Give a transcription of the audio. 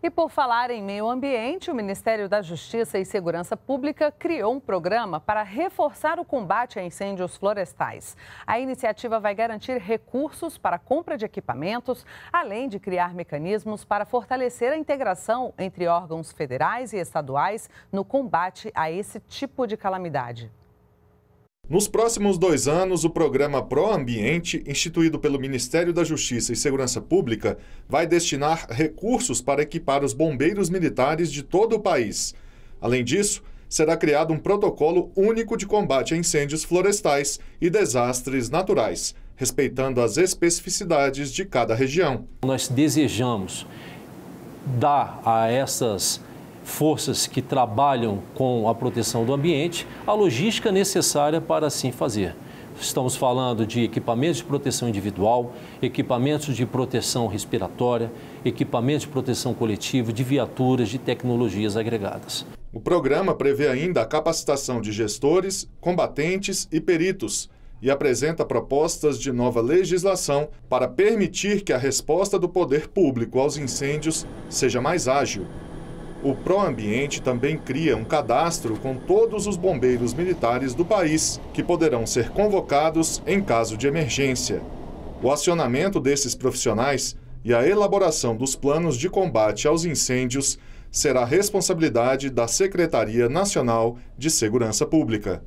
E por falar em meio ambiente, o Ministério da Justiça e Segurança Pública criou um programa para reforçar o combate a incêndios florestais. A iniciativa vai garantir recursos para a compra de equipamentos, além de criar mecanismos para fortalecer a integração entre órgãos federais e estaduais no combate a esse tipo de calamidade. Nos próximos dois anos, o programa Pro Ambiente, instituído pelo Ministério da Justiça e Segurança Pública, vai destinar recursos para equipar os bombeiros militares de todo o país. Além disso, será criado um protocolo único de combate a incêndios florestais e desastres naturais, respeitando as especificidades de cada região. Nós desejamos dar a essas forças que trabalham com a proteção do ambiente a logística necessária para assim fazer. Estamos falando de equipamentos de proteção individual, equipamentos de proteção respiratória, equipamentos de proteção coletiva, de viaturas, de tecnologias agregadas. O programa prevê ainda a capacitação de gestores, combatentes e peritos e apresenta propostas de nova legislação para permitir que a resposta do poder público aos incêndios seja mais ágil o Proambiente também cria um cadastro com todos os bombeiros militares do país, que poderão ser convocados em caso de emergência. O acionamento desses profissionais e a elaboração dos planos de combate aos incêndios será responsabilidade da Secretaria Nacional de Segurança Pública.